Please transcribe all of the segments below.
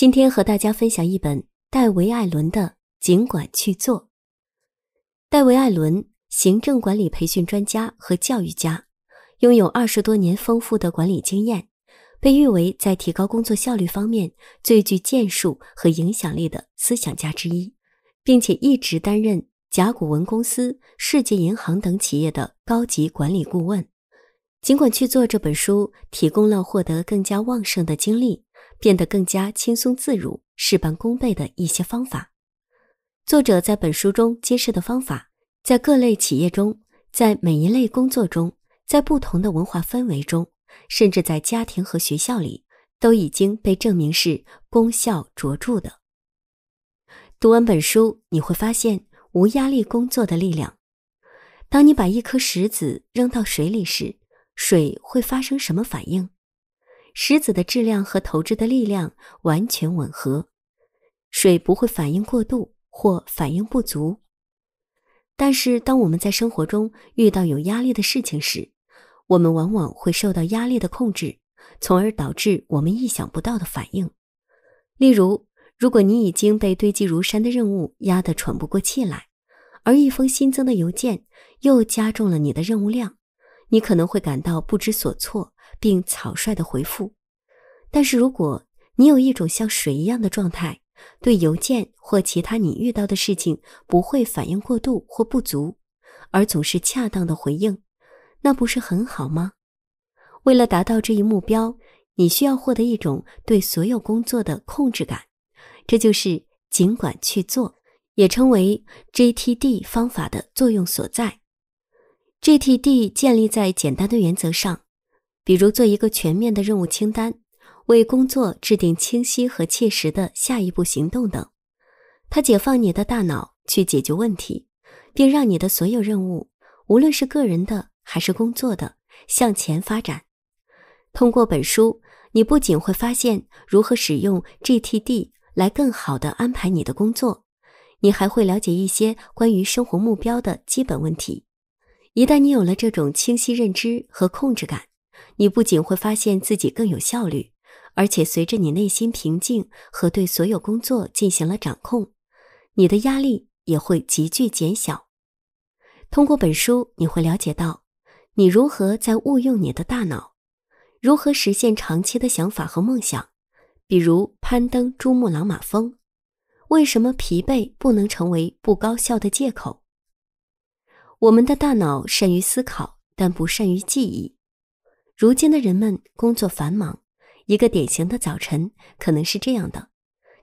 今天和大家分享一本戴维·艾伦的《尽管去做》。戴维·艾伦，行政管理培训专家和教育家，拥有二十多年丰富的管理经验，被誉为在提高工作效率方面最具建树和影响力的思想家之一，并且一直担任甲骨文公司、世界银行等企业的高级管理顾问。尽管去做这本书提供了获得更加旺盛的精力、变得更加轻松自如、事半功倍的一些方法。作者在本书中揭示的方法，在各类企业中，在每一类工作中，在不同的文化氛围中，甚至在家庭和学校里，都已经被证明是功效卓著的。读完本书，你会发现无压力工作的力量。当你把一颗石子扔到水里时，水会发生什么反应？石子的质量和投掷的力量完全吻合，水不会反应过度或反应不足。但是，当我们在生活中遇到有压力的事情时，我们往往会受到压力的控制，从而导致我们意想不到的反应。例如，如果你已经被堆积如山的任务压得喘不过气来，而一封新增的邮件又加重了你的任务量。你可能会感到不知所措，并草率的回复。但是，如果你有一种像水一样的状态，对邮件或其他你遇到的事情不会反应过度或不足，而总是恰当的回应，那不是很好吗？为了达到这一目标，你需要获得一种对所有工作的控制感，这就是尽管去做，也称为 GTD 方法的作用所在。GTD 建立在简单的原则上，比如做一个全面的任务清单，为工作制定清晰和切实的下一步行动等。它解放你的大脑去解决问题，并让你的所有任务，无论是个人的还是工作的，向前发展。通过本书，你不仅会发现如何使用 GTD 来更好地安排你的工作，你还会了解一些关于生活目标的基本问题。一旦你有了这种清晰认知和控制感，你不仅会发现自己更有效率，而且随着你内心平静和对所有工作进行了掌控，你的压力也会急剧减小。通过本书，你会了解到你如何在误用你的大脑，如何实现长期的想法和梦想，比如攀登珠穆朗玛峰。为什么疲惫不能成为不高效的借口？我们的大脑善于思考，但不善于记忆。如今的人们工作繁忙，一个典型的早晨可能是这样的：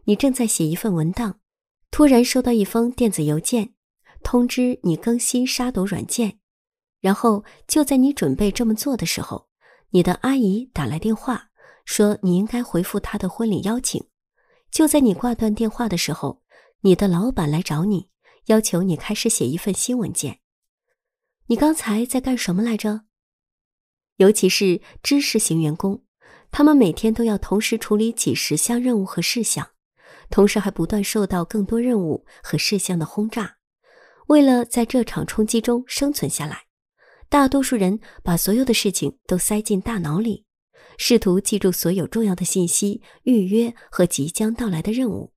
你正在写一份文档，突然收到一封电子邮件，通知你更新杀毒软件。然后就在你准备这么做的时候，你的阿姨打来电话，说你应该回复她的婚礼邀请。就在你挂断电话的时候，你的老板来找你，要求你开始写一份新文件。你刚才在干什么来着？尤其是知识型员工，他们每天都要同时处理几十项任务和事项，同时还不断受到更多任务和事项的轰炸。为了在这场冲击中生存下来，大多数人把所有的事情都塞进大脑里，试图记住所有重要的信息、预约和即将到来的任务。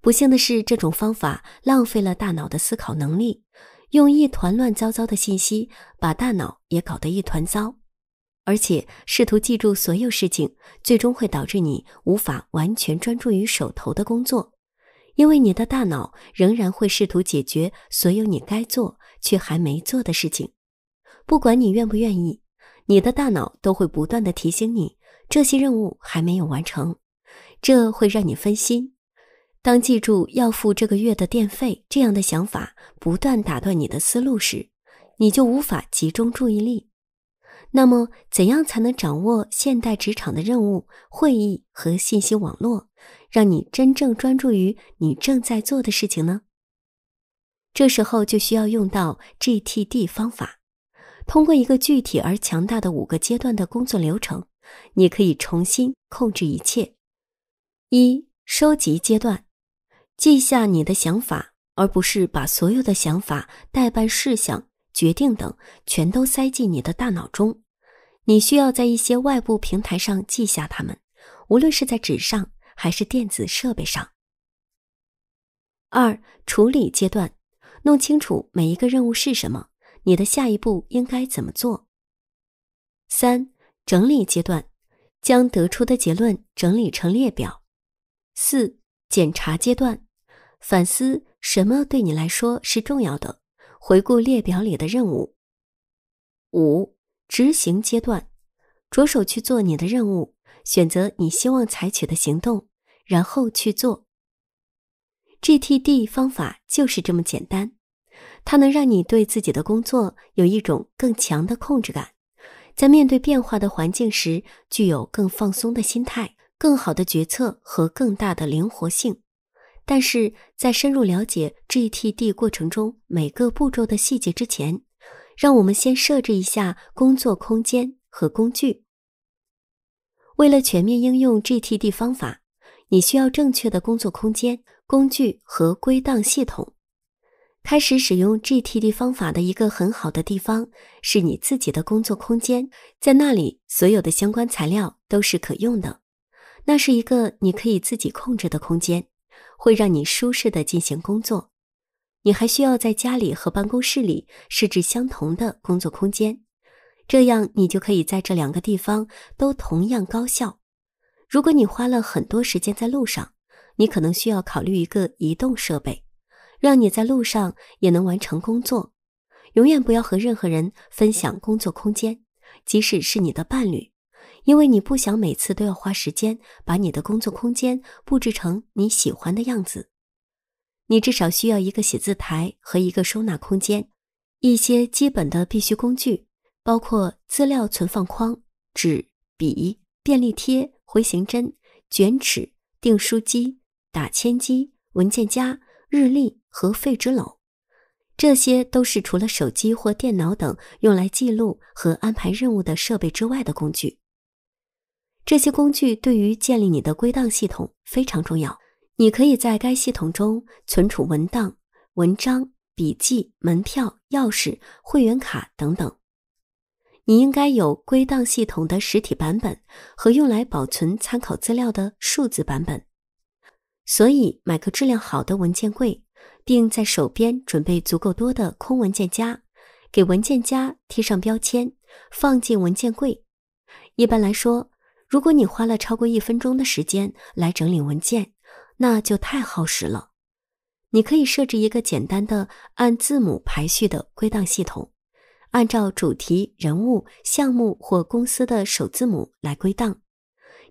不幸的是，这种方法浪费了大脑的思考能力。用一团乱糟糟的信息把大脑也搞得一团糟，而且试图记住所有事情，最终会导致你无法完全专注于手头的工作，因为你的大脑仍然会试图解决所有你该做却还没做的事情。不管你愿不愿意，你的大脑都会不断的提醒你这些任务还没有完成，这会让你分心。当记住要付这个月的电费这样的想法不断打断你的思路时，你就无法集中注意力。那么，怎样才能掌握现代职场的任务、会议和信息网络，让你真正专注于你正在做的事情呢？这时候就需要用到 GTD 方法。通过一个具体而强大的五个阶段的工作流程，你可以重新控制一切。一、收集阶段。记下你的想法，而不是把所有的想法、代办事项、决定等全都塞进你的大脑中。你需要在一些外部平台上记下它们，无论是在纸上还是电子设备上？二、处理阶段，弄清楚每一个任务是什么，你的下一步应该怎么做。三、整理阶段，将得出的结论整理成列表。四、检查阶段，反思什么对你来说是重要的，回顾列表里的任务。五、执行阶段，着手去做你的任务，选择你希望采取的行动，然后去做。GTD 方法就是这么简单，它能让你对自己的工作有一种更强的控制感。在面对变化的环境时，具有更放松的心态、更好的决策和更大的灵活性。但是在深入了解 GTD 过程中每个步骤的细节之前，让我们先设置一下工作空间和工具。为了全面应用 GTD 方法，你需要正确的工作空间、工具和归档系统。开始使用 GTD 方法的一个很好的地方是你自己的工作空间，在那里所有的相关材料都是可用的。那是一个你可以自己控制的空间，会让你舒适的进行工作。你还需要在家里和办公室里设置相同的工作空间，这样你就可以在这两个地方都同样高效。如果你花了很多时间在路上，你可能需要考虑一个移动设备。让你在路上也能完成工作。永远不要和任何人分享工作空间，即使是你的伴侣，因为你不想每次都要花时间把你的工作空间布置成你喜欢的样子。你至少需要一个写字台和一个收纳空间，一些基本的必需工具，包括资料存放框、纸、笔、便利贴、回形针、卷尺、订书机、打铅机、文件夹、日历。和废纸篓，这些都是除了手机或电脑等用来记录和安排任务的设备之外的工具。这些工具对于建立你的归档系统非常重要。你可以在该系统中存储文档、文章、笔记、门票、钥匙、会员卡等等。你应该有归档系统的实体版本和用来保存参考资料的数字版本。所以，买个质量好的文件柜。并在手边准备足够多的空文件夹，给文件夹贴上标签，放进文件柜。一般来说，如果你花了超过一分钟的时间来整理文件，那就太耗时了。你可以设置一个简单的按字母排序的归档系统，按照主题、人物、项目或公司的首字母来归档。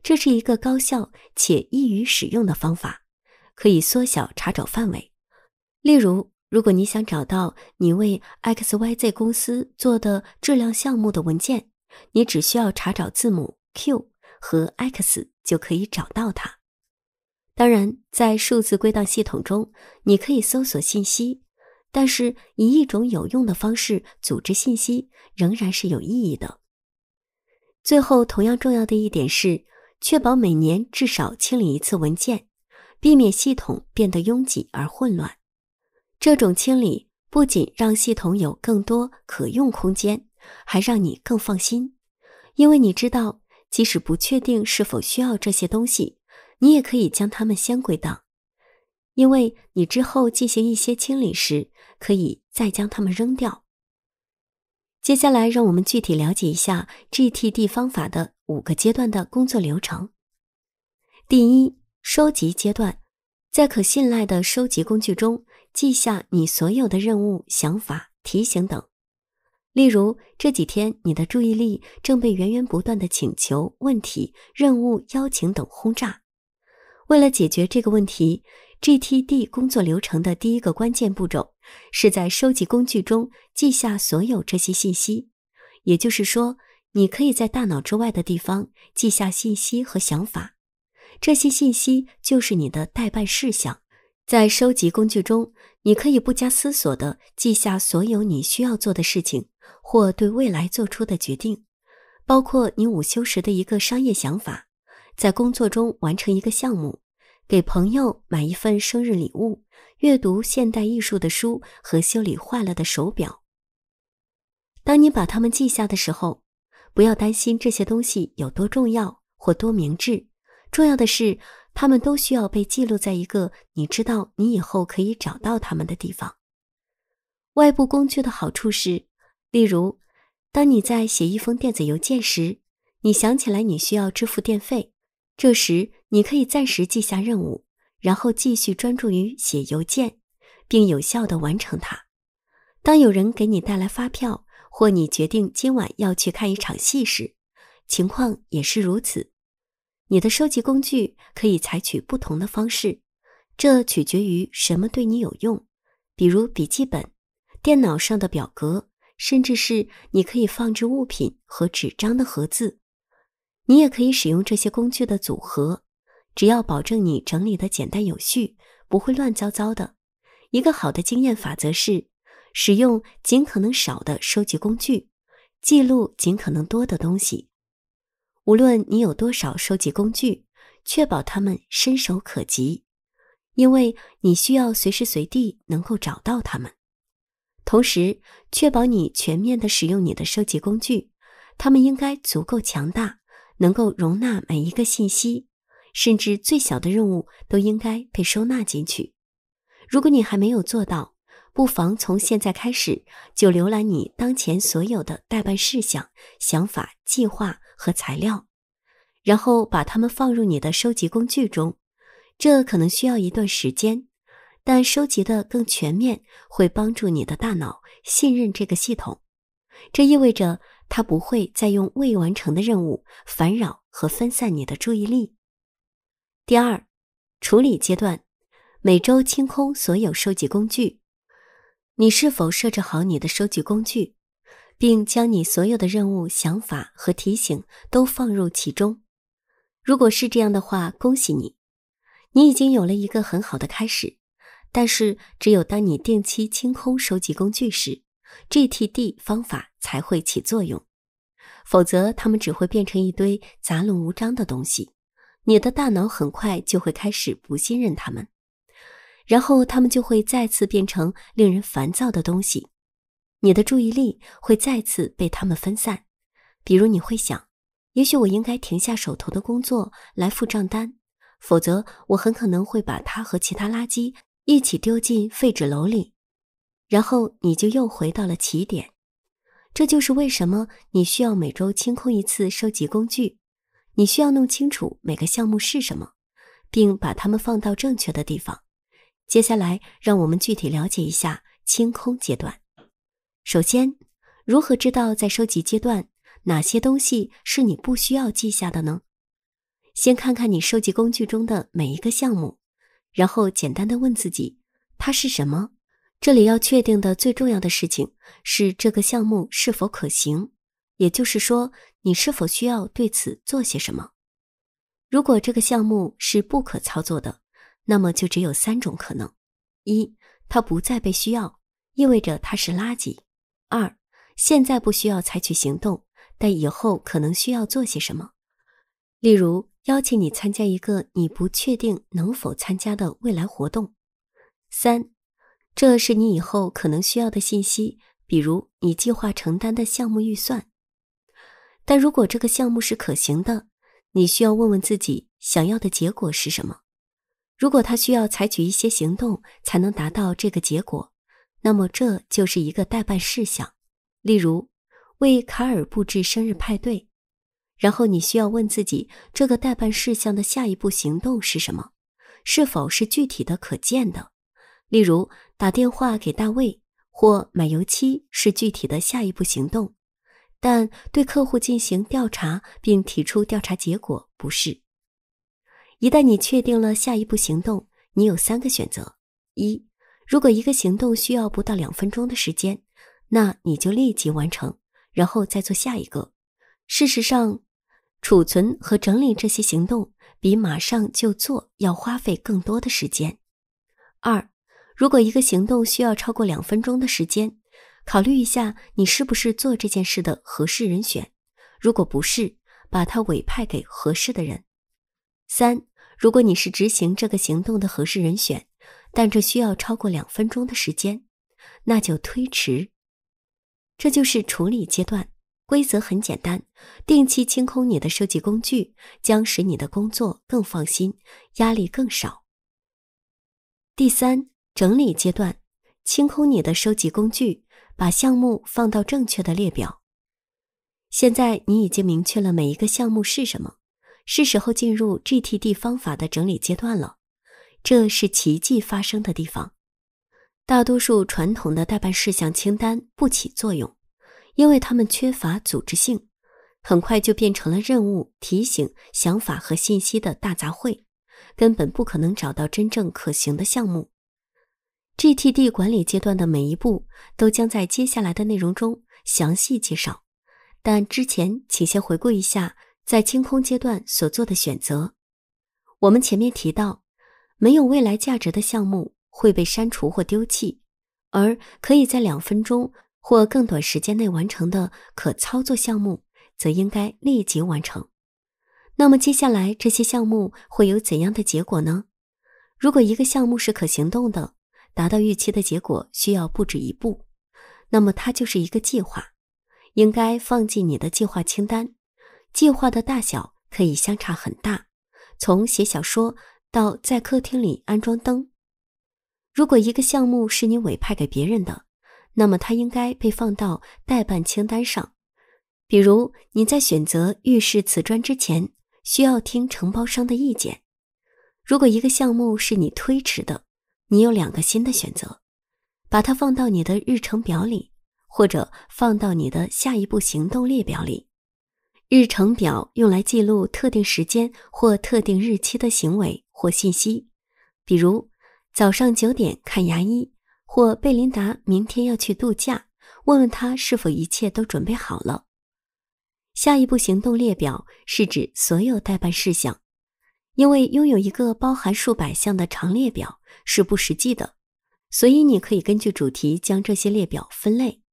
这是一个高效且易于使用的方法，可以缩小查找范围。例如，如果你想找到你为 XYZ 公司做的质量项目的文件，你只需要查找字母 Q 和 X 就可以找到它。当然，在数字归档系统中，你可以搜索信息，但是以一种有用的方式组织信息仍然是有意义的。最后，同样重要的一点是，确保每年至少清理一次文件，避免系统变得拥挤而混乱。这种清理不仅让系统有更多可用空间，还让你更放心，因为你知道，即使不确定是否需要这些东西，你也可以将它们先归档，因为你之后进行一些清理时，可以再将它们扔掉。接下来，让我们具体了解一下 GTD 方法的五个阶段的工作流程。第一，收集阶段，在可信赖的收集工具中。记下你所有的任务、想法、提醒等。例如，这几天你的注意力正被源源不断的请求、问题、任务、邀请等轰炸。为了解决这个问题，GTD 工作流程的第一个关键步骤是在收集工具中记下所有这些信息。也就是说，你可以在大脑之外的地方记下信息和想法，这些信息就是你的待办事项。在收集工具中，你可以不加思索地记下所有你需要做的事情，或对未来做出的决定，包括你午休时的一个商业想法，在工作中完成一个项目，给朋友买一份生日礼物，阅读现代艺术的书和修理坏了的手表。当你把它们记下的时候，不要担心这些东西有多重要或多明智，重要的是它们都需要被记录在一个你知道你以后可以找到它们的地方。外部工具的好处是，例如，当你在写一封电子邮件时，你想起来你需要支付电费，这时你可以暂时记下任务，然后继续专注于写邮件，并有效的完成它。当有人给你带来发票，或你决定今晚要去看一场戏时，情况也是如此。你的收集工具可以采取不同的方式，这取决于什么对你有用，比如笔记本、电脑上的表格，甚至是你可以放置物品和纸张的盒子。你也可以使用这些工具的组合，只要保证你整理的简单有序，不会乱糟糟的。一个好的经验法则是。使用尽可能少的收集工具，记录尽可能多的东西。无论你有多少收集工具，确保它们伸手可及，因为你需要随时随地能够找到它们。同时，确保你全面的使用你的收集工具，它们应该足够强大，能够容纳每一个信息，甚至最小的任务都应该被收纳进去。如果你还没有做到，不妨从现在开始就浏览你当前所有的待办事项、想法、计划和材料，然后把它们放入你的收集工具中。这可能需要一段时间，但收集的更全面会帮助你的大脑信任这个系统。这意味着它不会再用未完成的任务烦扰和分散你的注意力。第二，处理阶段，每周清空所有收集工具。你是否设置好你的收集工具，并将你所有的任务、想法和提醒都放入其中？如果是这样的话，恭喜你，你已经有了一个很好的开始。但是，只有当你定期清空收集工具时，GTD 方法才会起作用，否则它们只会变成一堆杂乱无章的东西。你的大脑很快就会开始不信任它们。然后他们就会再次变成令人烦躁的东西，你的注意力会再次被他们分散。比如你会想，也许我应该停下手头的工作来付账单，否则我很可能会把它和其他垃圾一起丢进废纸篓里。然后你就又回到了起点。这就是为什么你需要每周清空一次收集工具。你需要弄清楚每个项目是什么，并把它们放到正确的地方。接下来，让我们具体了解一下清空阶段。首先，如何知道在收集阶段哪些东西是你不需要记下的呢？先看看你收集工具中的每一个项目，然后简单的问自己：它是什么？这里要确定的最重要的事情是这个项目是否可行，也就是说，你是否需要对此做些什么。如果这个项目是不可操作的，那么就只有三种可能：一，它不再被需要，意味着它是垃圾；二，现在不需要采取行动，但以后可能需要做些什么，例如邀请你参加一个你不确定能否参加的未来活动；三，这是你以后可能需要的信息，比如你计划承担的项目预算。但如果这个项目是可行的，你需要问问自己想要的结果是什么。如果他需要采取一些行动才能达到这个结果，那么这就是一个待办事项。例如，为卡尔布置生日派对，然后你需要问自己，这个待办事项的下一步行动是什么？是否是具体的、可见的？例如，打电话给大卫或买油漆是具体的下一步行动，但对客户进行调查并提出调查结果不是。一旦你确定了下一步行动，你有三个选择：一，如果一个行动需要不到两分钟的时间，那你就立即完成，然后再做下一个。事实上，储存和整理这些行动比马上就做要花费更多的时间。二，如果一个行动需要超过两分钟的时间，考虑一下你是不是做这件事的合适人选，如果不是，把它委派给合适的人。三。如果你是执行这个行动的合适人选，但这需要超过两分钟的时间，那就推迟。这就是处理阶段。规则很简单，定期清空你的收集工具，将使你的工作更放心，压力更少。第三，整理阶段，清空你的收集工具，把项目放到正确的列表。现在你已经明确了每一个项目是什么，是时候进入 GTD 方法的整理阶段了。这是奇迹发生的地方。大多数传统的代办事项清单不起作用。因为他们缺乏组织性，很快就变成了任务、提醒、想法和信息的大杂烩，根本不可能找到真正可行的项目。GTD 管理阶段的每一步都将在接下来的内容中详细介绍，但之前请先回顾一下在清空阶段所做的选择。我们前面提到，没有未来价值的项目会被删除或丢弃，而可以在两分钟。或更短时间内完成的可操作项目，则应该立即完成。那么接下来这些项目会有怎样的结果呢？如果一个项目是可行动的，达到预期的结果需要不止一步，那么它就是一个计划，应该放进你的计划清单。计划的大小可以相差很大，从写小说到在客厅里安装灯。如果一个项目是你委派给别人的，那么它应该被放到代办清单上，比如你在选择浴室瓷砖之前，需要听承包商的意见。如果一个项目是你推迟的，你有两个新的选择：把它放到你的日程表里，或者放到你的下一步行动列表里。日程表用来记录特定时间或特定日期的行为或信息，比如早上九点看牙医。或贝琳达明天要去度假，问问他是否一切都准备好了。下一步行动列表是指所有代办事项，因为拥有一个包含数百项的长列表是不实际的，所以你可以根据主题将这些列表分类。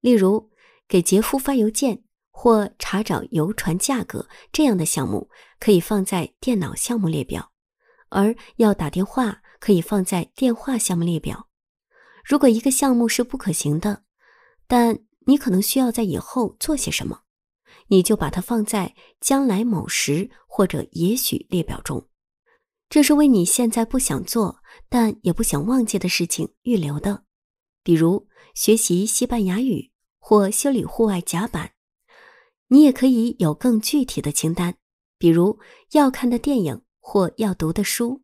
例如，给杰夫发邮件或查找游船价格这样的项目可以放在电脑项目列表，而要打电话可以放在电话项目列表。如果一个项目是不可行的，但你可能需要在以后做些什么，你就把它放在将来某时或者也许列表中。这是为你现在不想做但也不想忘记的事情预留的，比如学习西班牙语或修理户外甲板。你也可以有更具体的清单，比如要看的电影或要读的书。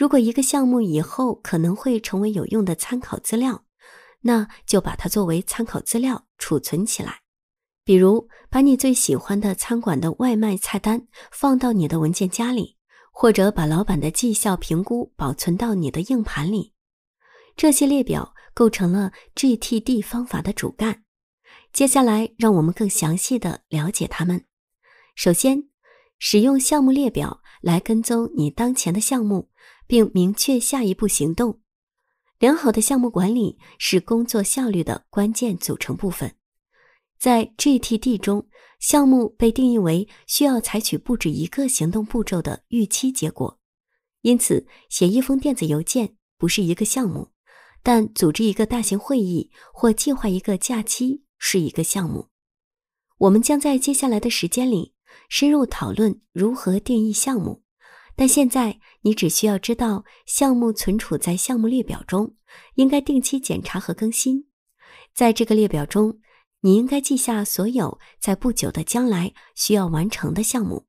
如果一个项目以后可能会成为有用的参考资料，那就把它作为参考资料储存起来。比如，把你最喜欢的餐馆的外卖菜单放到你的文件夹里，或者把老板的绩效评估保存到你的硬盘里。这些列表构成了 GTD 方法的主干。接下来，让我们更详细的了解它们。首先，使用项目列表来跟踪你当前的项目。并明确下一步行动。良好的项目管理是工作效率的关键组成部分。在 GTD 中，项目被定义为需要采取不止一个行动步骤的预期结果。因此，写一封电子邮件不是一个项目，但组织一个大型会议或计划一个假期是一个项目。我们将在接下来的时间里深入讨论如何定义项目。但现在你只需要知道，项目存储在项目列表中，应该定期检查和更新。在这个列表中，你应该记下所有在不久的将来需要完成的项目。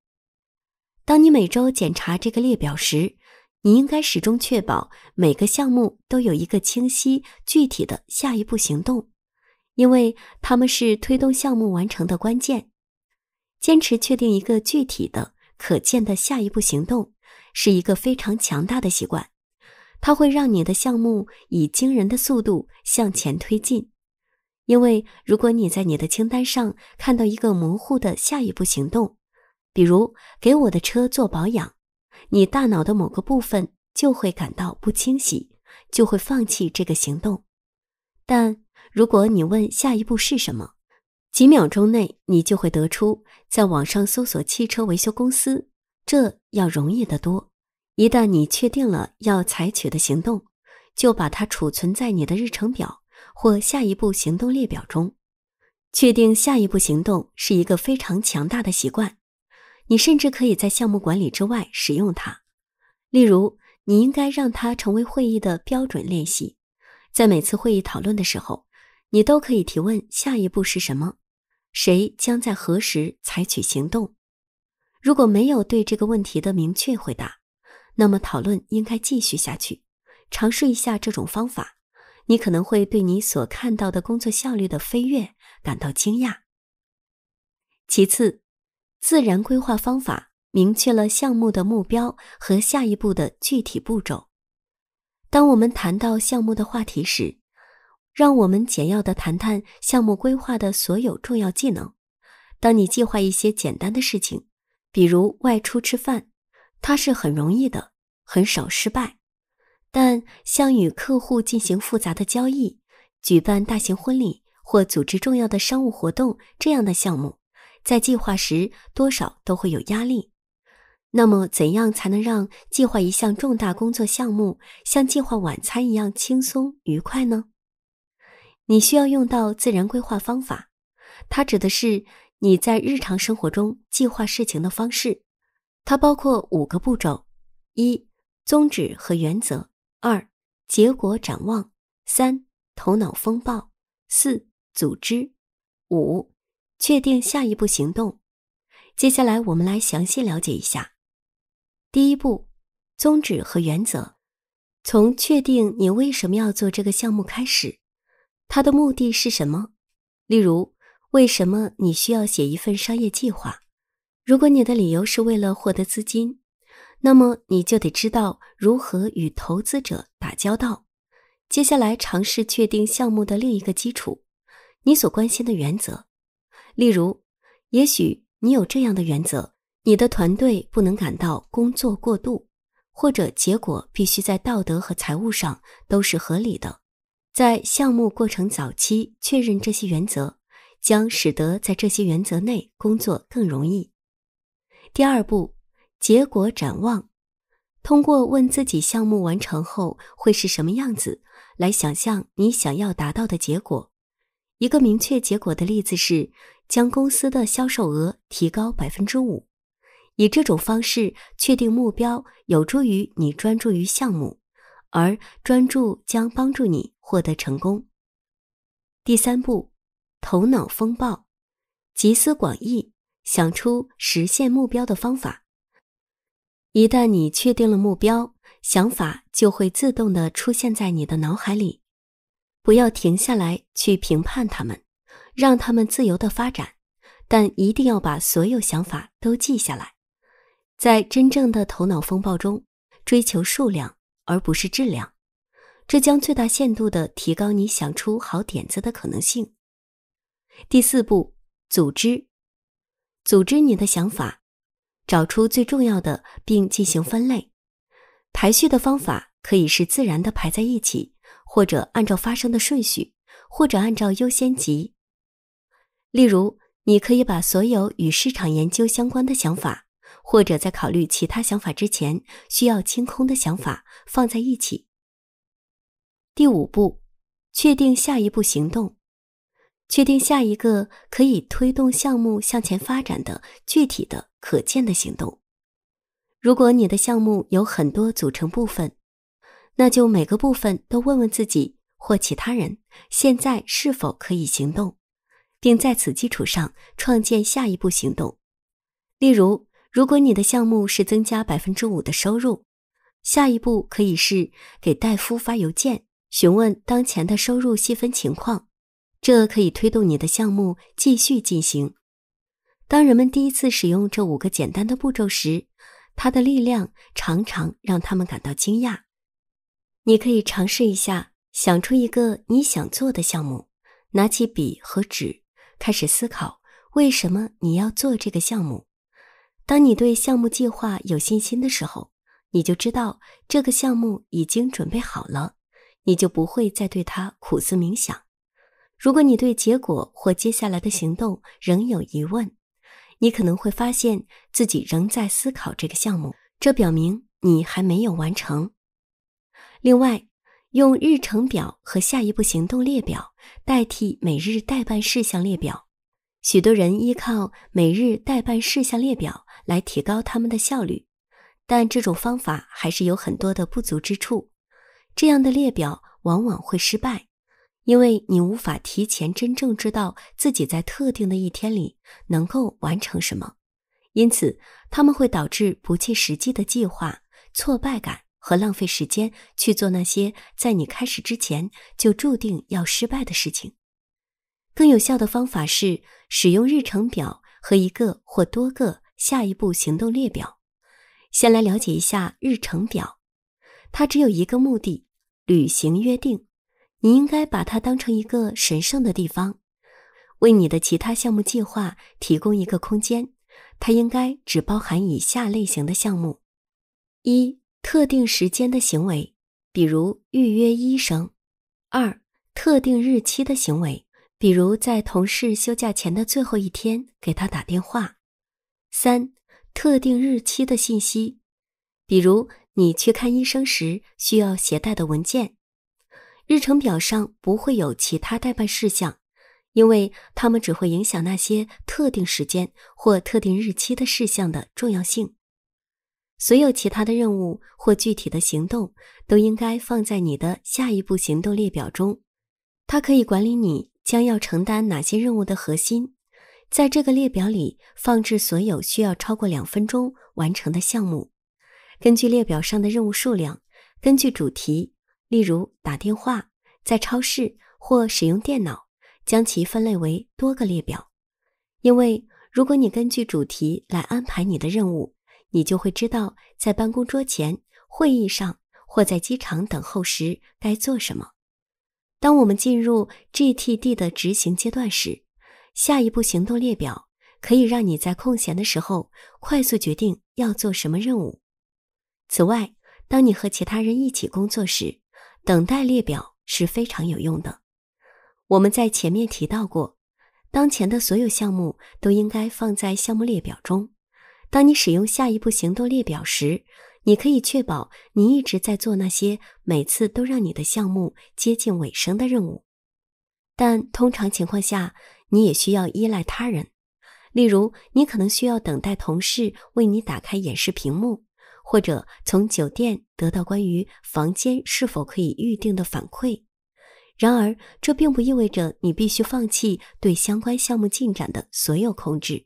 当你每周检查这个列表时，你应该始终确保每个项目都有一个清晰具体的下一步行动，因为它们是推动项目完成的关键。坚持确定一个具体的、可见的下一步行动。是一个非常强大的习惯，它会让你的项目以惊人的速度向前推进。因为如果你在你的清单上看到一个模糊的下一步行动，比如给我的车做保养，你大脑的某个部分就会感到不清晰，就会放弃这个行动。但如果你问下一步是什么，几秒钟内你就会得出在网上搜索汽车维修公司。这要容易得多。一旦你确定了要采取的行动，就把它储存在你的日程表或下一步行动列表中。确定下一步行动是一个非常强大的习惯，你甚至可以在项目管理之外使用它。例如，你应该让它成为会议的标准练习，在每次会议讨论的时候，你都可以提问：下一步是什么？谁将在何时采取行动？如果没有对这个问题的明确回答，那么讨论应该继续下去。尝试一下这种方法，你可能会对你所看到的工作效率的飞跃感到惊讶。其次，自然规划方法明确了项目的目标和下一步的具体步骤。当我们谈到项目的话题时，让我们简要的谈谈项目规划的所有重要技能。当你计划一些简单的事情，比如外出吃饭，它是很容易的，很少失败。但像与客户进行复杂的交易、举办大型婚礼或组织重要的商务活动这样的项目，在计划时多少都会有压力。那么，怎样才能让计划一项重大工作项目像计划晚餐一样轻松愉快呢？你需要用到自然规划方法，它指的是你在日常生活中计划事情的方式。它包括五个步骤：一、宗旨和原则。二、结果展望；三、头脑风暴；四、组织；五、确定下一步行动。接下来，我们来详细了解一下。第一步，宗旨和原则。从确定你为什么要做这个项目开始，它的目的是什么？例如，为什么你需要写一份商业计划？如果你的理由是为了获得资金。那么你就得知道如何与投资者打交道。接下来尝试确定项目的另一个基础，你所关心的原则。例如，也许你有这样的原则：你的团队不能感到工作过度，或者结果必须在道德和财务上都是合理的。在项目过程早期确认这些原则，将使得在这些原则内工作更容易。第二步。结果展望，通过问自己项目完成后会是什么样子，来想象你想要达到的结果。一个明确结果的例子是将公司的销售额提高百分之五。以这种方式确定目标，有助于你专注于项目，而专注将帮助你获得成功。第三步，头脑风暴，集思广益，想出实现目标的方法。一旦你确定了目标，想法就会自动的出现在你的脑海里。不要停下来去评判他们，让他们自由的发展，但一定要把所有想法都记下来。在真正的头脑风暴中，追求数量而不是质量，这将最大限度的提高你想出好点子的可能性。第四步，组织，组织你的想法。找出最重要的，并进行分类。排序的方法可以是自然的排在一起，或者按照发生的顺序，或者按照优先级。例如，你可以把所有与市场研究相关的想法，或者在考虑其他想法之前需要清空的想法放在一起。第五步，确定下一步行动。确定下一个可以推动项目向前发展的具体的、可见的行动。如果你的项目有很多组成部分，那就每个部分都问问自己或其他人，现在是否可以行动，并在此基础上创建下一步行动。例如，如果你的项目是增加百分之五的收入，下一步可以是给戴夫发邮件，询问当前的收入细分情况。这可以推动你的项目继续进行。当人们第一次使用这五个简单的步骤时，它的力量常常让他们感到惊讶。你可以尝试一下，想出一个你想做的项目，拿起笔和纸，开始思考为什么你要做这个项目。当你对项目计划有信心的时候，你就知道这个项目已经准备好了，你就不会再对它苦思冥想。如果你对结果或接下来的行动仍有疑问，你可能会发现自己仍在思考这个项目，这表明你还没有完成。另外，用日程表和下一步行动列表代替每日待办事项列表。许多人依靠每日待办事项列表来提高他们的效率，但这种方法还是有很多的不足之处。这样的列表往往会失败，因为你无法提前真正知道自己在特定的一天里能够完成什么，因此他们会导致不切实际的计划、挫败感。和浪费时间去做那些在你开始之前就注定要失败的事情。更有效的方法是使用日程表和一个或多个下一步行动列表。先来了解一下日程表，它只有一个目的：履行约定。你应该把它当成一个神圣的地方，为你的其他项目计划提供一个空间。它应该只包含以下类型的项目：一。特定时间的行为，比如预约医生；二、特定日期的行为，比如在同事休假前的最后一天给他打电话；三、特定日期的信息，比如你去看医生时需要携带的文件。日程表上不会有其他待办事项，因为它们只会影响那些特定时间或特定日期的事项的重要性。所有其他的任务或具体的行动都应该放在你的下一步行动列表中。它可以管理你将要承担哪些任务的核心。在这个列表里放置所有需要超过两分钟完成的项目。根据列表上的任务数量，根据主题，例如打电话、在超市或使用电脑，将其分类为多个列表。因为如果你根据主题来安排你的任务，你就会知道，在办公桌前、会议上或在机场等候时该做什么。当我们进入 GTD 的执行阶段时，下一步行动列表可以让你在空闲的时候快速决定要做什么任务。此外，当你和其他人一起工作时，等待列表是非常有用的。我们在前面提到过，当前的所有项目都应该放在项目列表中。当你使用下一步行动列表时，你可以确保你一直在做那些每次都让你的项目接近尾声的任务。但通常情况下，你也需要依赖他人。例如，你可能需要等待同事为你打开演示屏幕，或者从酒店得到关于房间是否可以预定的反馈。然而，这并不意味着你必须放弃对相关项目进展的所有控制。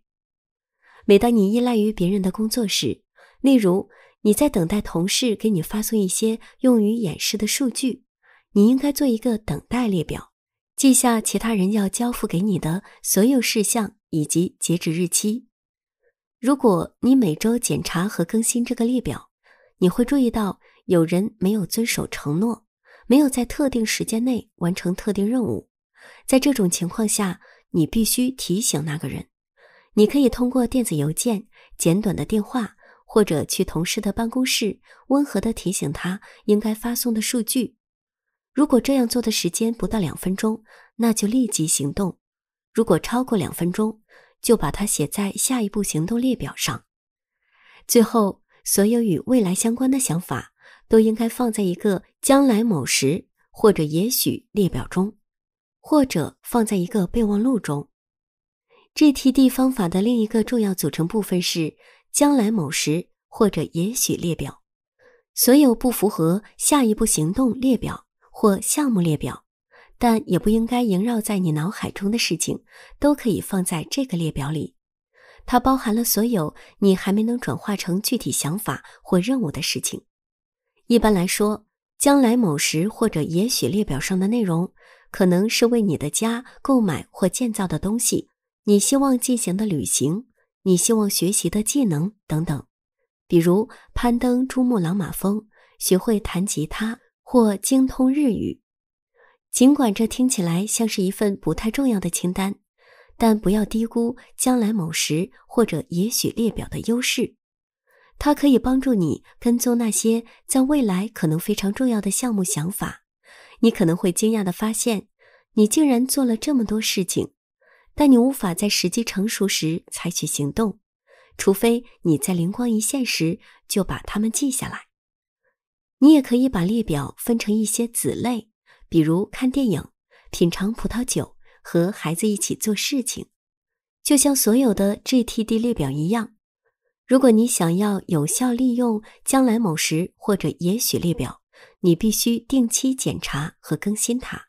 每当你依赖于别人的工作时，例如你在等待同事给你发送一些用于演示的数据，你应该做一个等待列表，记下其他人要交付给你的所有事项以及截止日期。如果你每周检查和更新这个列表，你会注意到有人没有遵守承诺，没有在特定时间内完成特定任务。在这种情况下，你必须提醒那个人。你可以通过电子邮件、简短的电话，或者去同事的办公室，温和地提醒他应该发送的数据。如果这样做的时间不到两分钟，那就立即行动；如果超过两分钟，就把它写在下一步行动列表上。最后，所有与未来相关的想法都应该放在一个将来某时或者也许列表中，或者放在一个备忘录中。GTD 方法的另一个重要组成部分是将来某时或者也许列表。所有不符合下一步行动列表或项目列表，但也不应该萦绕在你脑海中的事情，都可以放在这个列表里。它包含了所有你还没能转化成具体想法或任务的事情。一般来说，将来某时或者也许列表上的内容，可能是为你的家购买或建造的东西。你希望进行的旅行，你希望学习的技能等等，比如攀登珠穆朗玛峰、学会弹吉他或精通日语。尽管这听起来像是一份不太重要的清单，但不要低估将来某时或者也许列表的优势。它可以帮助你跟踪那些在未来可能非常重要的项目想法。你可能会惊讶地发现，你竟然做了这么多事情。但你无法在时机成熟时采取行动，除非你在灵光一现时就把它们记下来。你也可以把列表分成一些子类，比如看电影、品尝葡萄酒和孩子一起做事情。就像所有的 GTD 列表一样，如果你想要有效利用将来某时或者也许列表，你必须定期检查和更新它。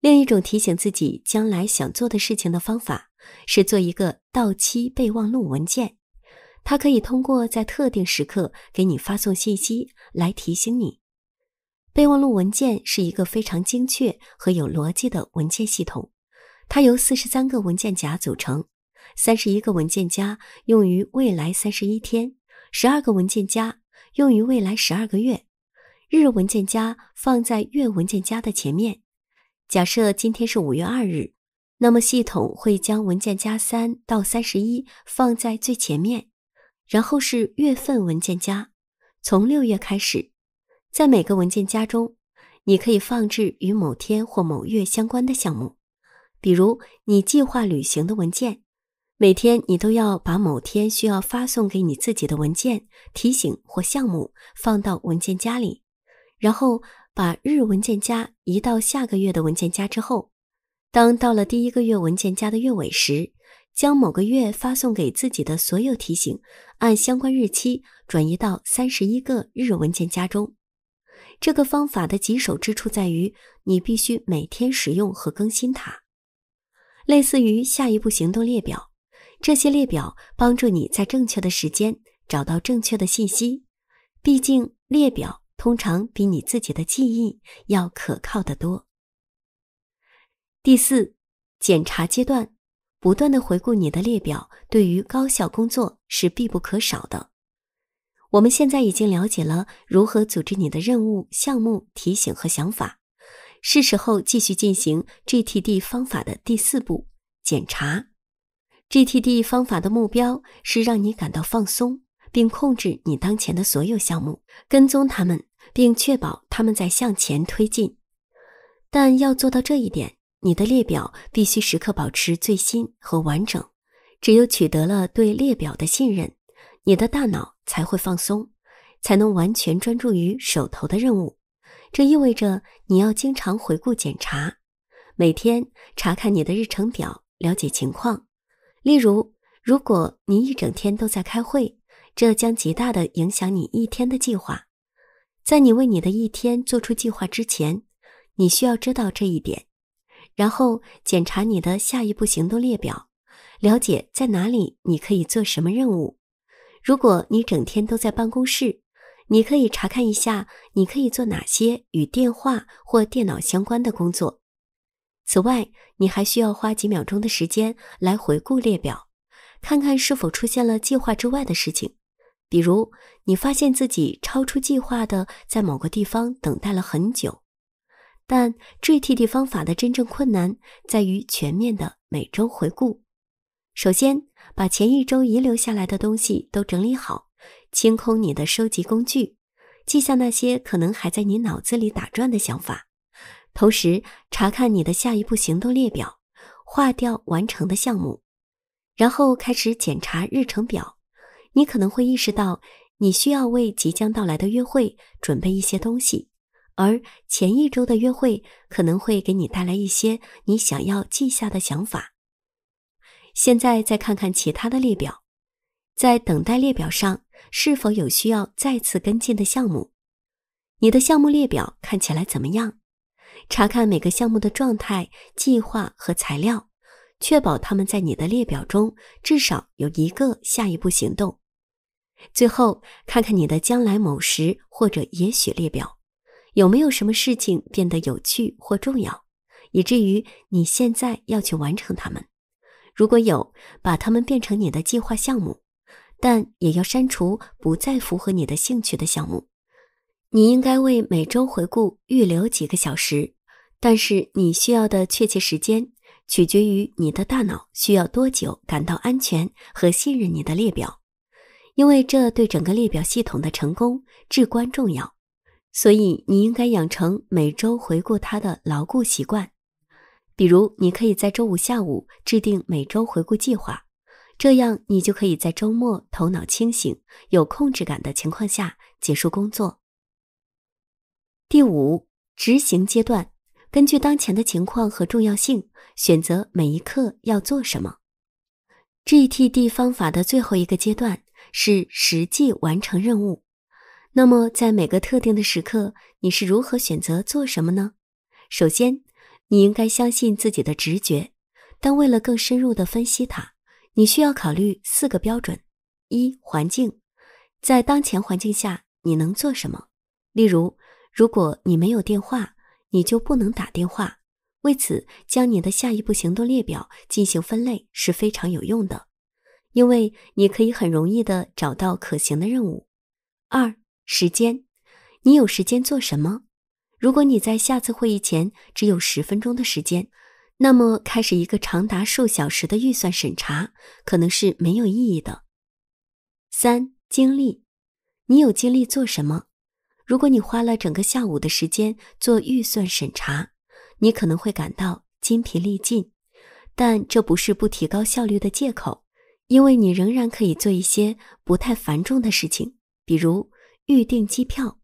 另一种提醒自己将来想做的事情的方法是做一个到期备忘录文件，它可以通过在特定时刻给你发送信息来提醒你。备忘录文件是一个非常精确和有逻辑的文件系统。它由四十三个文件夹组成，三十一个文件夹用于未来三十一天，十二个文件夹用于未来十二个月。日文件夹放在月文件夹的前面。假设今天是五月二日，那么系统会将文件夹三到三十一放在最前面，然后是月份文件夹，从六月开始。在每个文件夹中，你可以放置与某天或某月相关的项目。比如，你计划旅行的文件，每天你都要把某天需要发送给你自己的文件提醒或项目放到文件夹里，然后把日文件夹移到下个月的文件夹之后。当到了第一个月文件夹的月尾时，将某个月发送给自己的所有提醒按相关日期转移到三十一个日文件夹中。这个方法的棘手之处在于，你必须每天使用和更新它。类似于下一步行动列表，这些列表帮助你在正确的时间找到正确的信息。毕竟，列表通常比你自己的记忆要可靠的多。第四，检查阶段，不断的回顾你的列表，对于高效工作是必不可少的。我们现在已经了解了如何组织你的任务、项目、提醒和想法。是时候继续进行 GTD 方法的第四步检查。GTD 方法的目标是让你感到放松，并控制你当前的所有项目，跟踪他们，并确保他们在向前推进。但要做到这一点，你的列表必须时刻保持最新和完整。只有取得了对列表的信任，你的大脑才会放松，才能完全专注于手头的任务。这意味着你要经常回顾检查，每天查看你的日程表，了解情况。例如，如果你一整天都在开会，这将极大的影响你一天的计划。在你为你的一天做出计划之前，你需要知道这一点。然后检查你的下一步行动列表，了解在哪里你可以做什么任务。如果你整天都在办公室，你可以查看一下，你可以做哪些与电话或电脑相关的工作。此外，你还需要花几秒钟的时间来回顾列表，看看是否出现了计划之外的事情，比如你发现自己超出计划的在某个地方等待了很久。但 GTD 方法的真正困难在于全面的每周回顾。首先，把前一周遗留下来的东西都整理好。清空你的收集工具，记下那些可能还在你脑子里打转的想法，同时查看你的下一步行动列表，划掉完成的项目，然后开始检查日程表。你可能会意识到，你需要为即将到来的约会准备一些东西，而前一周的约会可能会给你带来一些你想要记下的想法。现在再看看其他的列表，在等待列表上。是否有需要再次跟进的项目？你的项目列表看起来怎么样？查看每个项目的状态、计划和材料，确保他们在你的列表中至少有一个下一步行动。最后，看看你的将来某时或者也许列表，有没有什么事情变得有趣或重要，以至于你现在要去完成它们？如果有，把它们变成你的计划项目。但也要删除不再符合你的兴趣的项目。你应该为每周回顾预留几个小时，但是你需要的确切时间取决于你的大脑需要多久感到安全和信任你的列表，因为这对整个列表系统的成功至关重要。所以你应该养成每周回顾它的牢固习惯。比如，你可以在周五下午制定每周回顾计划。这样，你就可以在周末头脑清醒、有控制感的情况下结束工作。第五，执行阶段，根据当前的情况和重要性，选择每一刻要做什么。GTD 方法的最后一个阶段是实际完成任务。那么，在每个特定的时刻，你是如何选择做什么呢？首先，你应该相信自己的直觉，但为了更深入的分析它，你需要考虑四个标准：一、环境，在当前环境下你能做什么？例如，如果你没有电话，你就不能打电话。为此，将你的下一步行动列表进行分类是非常有用的，因为你可以很容易的找到可行的任务。二时间，你有时间做什么？如果你在下次会议前只有十分钟的时间，那么开始一个长达数小时的预算审查可能是没有意义的。三、精力，你有精力做什么？如果你花了整个下午的时间做预算审查，你可能会感到筋疲力尽，但这不是不提高效率的借口，因为你仍然可以做一些不太繁重的事情，比如。预订机票。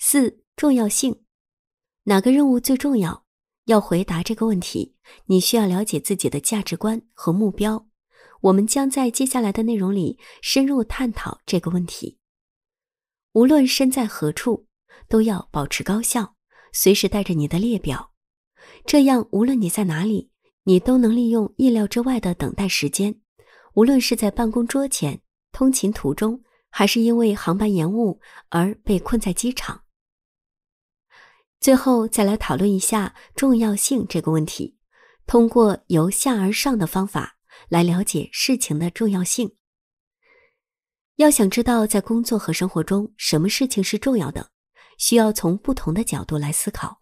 四重要性，哪个任务最重要？要回答这个问题，你需要了解自己的价值观和目标。我们将在接下来的内容里深入探讨这个问题。无论身在何处，都要保持高效，随时带着你的列表，这样无论你在哪里，你都能利用意料之外的等待时间。无论是在办公桌前、通勤途中。还是因为航班延误而被困在机场。最后再来讨论一下重要性这个问题，通过由下而上的方法来了解事情的重要性。要想知道在工作和生活中什么事情是重要的，需要从不同的角度来思考。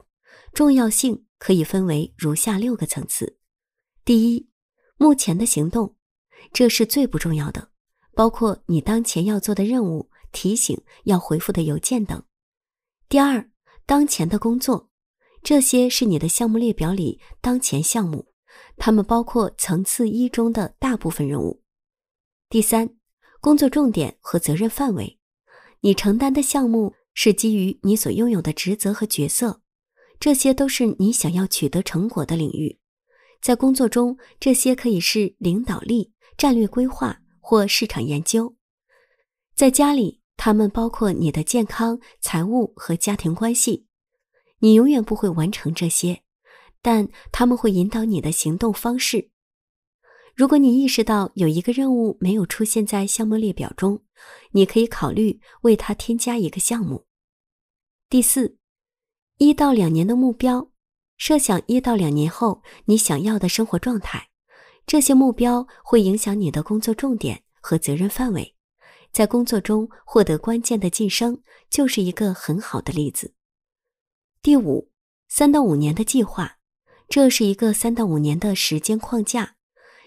重要性可以分为如下六个层次：第一，目前的行动，这是最不重要的。包括你当前要做的任务、提醒、要回复的邮件等。第二，当前的工作，这些是你的项目列表里当前项目，它们包括层次一中的大部分任务。第三，工作重点和责任范围，你承担的项目是基于你所拥有的职责和角色，这些都是你想要取得成果的领域。在工作中，这些可以是领导力、战略规划。或市场研究，在家里，他们包括你的健康、财务和家庭关系。你永远不会完成这些，但他们会引导你的行动方式。如果你意识到有一个任务没有出现在项目列表中，你可以考虑为它添加一个项目。第四，一到两年的目标，设想一到两年后你想要的生活状态。这些目标会影响你的工作重点和责任范围，在工作中获得关键的晋升就是一个很好的例子。第五，三到五年的计划，这是一个三到五年的时间框架，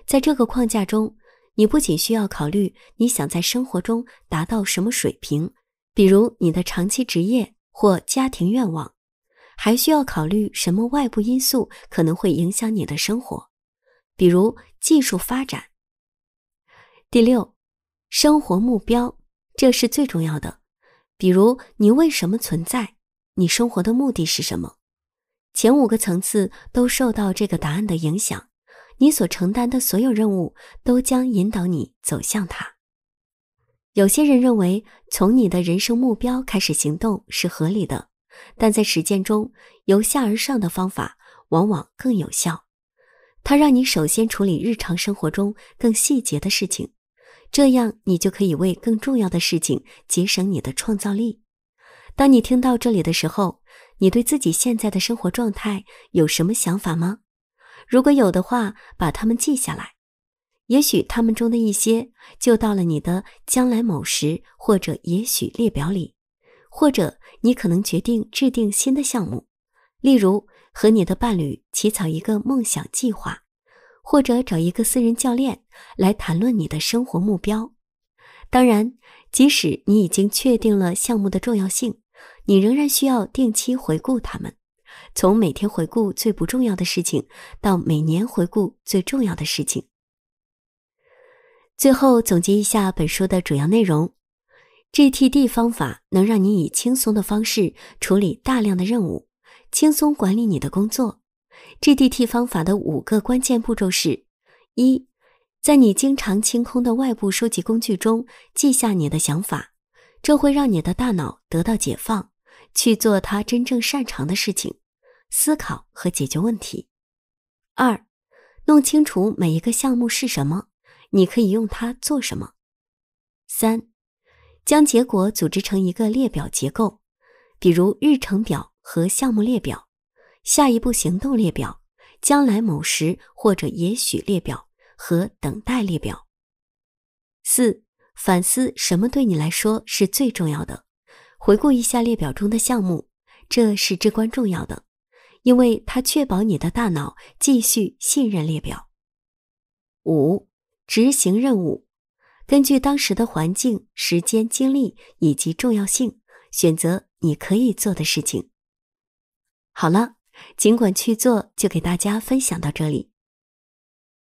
在这个框架中，你不仅需要考虑你想在生活中达到什么水平，比如你的长期职业或家庭愿望，还需要考虑什么外部因素可能会影响你的生活。比如技术发展。第六，生活目标，这是最重要的。比如你为什么存在？你生活的目的是什么？前五个层次都受到这个答案的影响。你所承担的所有任务都将引导你走向它。有些人认为从你的人生目标开始行动是合理的，但在实践中，由下而上的方法往往更有效。它让你首先处理日常生活中更细节的事情，这样你就可以为更重要的事情节省你的创造力。当你听到这里的时候，你对自己现在的生活状态有什么想法吗？如果有的话，把它们记下来。也许他们中的一些就到了你的将来某时或者也许列表里，或者你可能决定制定新的项目，例如。和你的伴侣起草一个梦想计划，或者找一个私人教练来谈论你的生活目标。当然，即使你已经确定了项目的重要性，你仍然需要定期回顾它们，从每天回顾最不重要的事情，到每年回顾最重要的事情。最后总结一下本书的主要内容：GTD 方法能让你以轻松的方式处理大量的任务，轻松管理你的工作。GDT 方法的五个关键步骤是：一，在你经常清空的外部收集工具中记下你的想法，这会让你的大脑得到解放，去做它真正擅长的事情——思考和解决问题。二，弄清楚每一个项目是什么，你可以用它做什么。三。将结果组织成一个列表结构，比如日程表和项目列表、下一步行动列表、将来某时或者也许列表和等待列表。四、反思什么对你来说是最重要的，回顾一下列表中的项目，这是至关重要的，因为它确保你的大脑继续信任列表。五、执行任务。根据当时的环境、时间、精力以及重要性，选择你可以做的事情。好了，尽管去做，就给大家分享到这里。